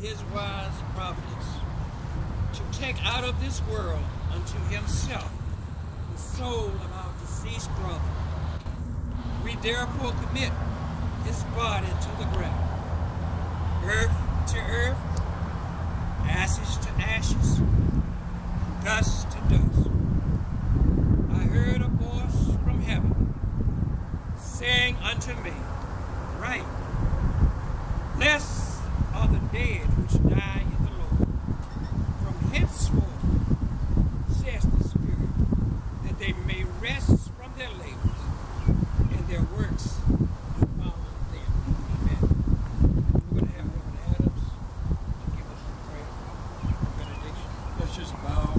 his wise providence to take out of this world unto himself the soul of our deceased brother, we therefore commit his body to the ground, earth to earth, ashes to ashes, and dust to dust. I heard a voice from heaven saying unto me, just bow.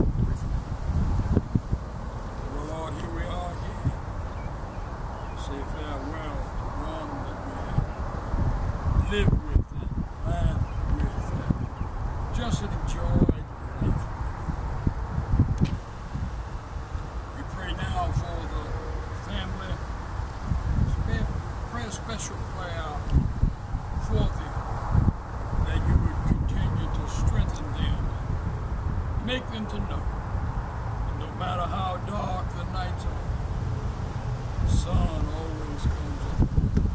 Well, Lord, here we are again. Say farewell to one that we have lived with and laughed with and just enjoyed life with. We pray now for the family. Pray a special prayer for them that you would continue to strengthen them make them to know that no matter how dark the nights are, the sun always comes up.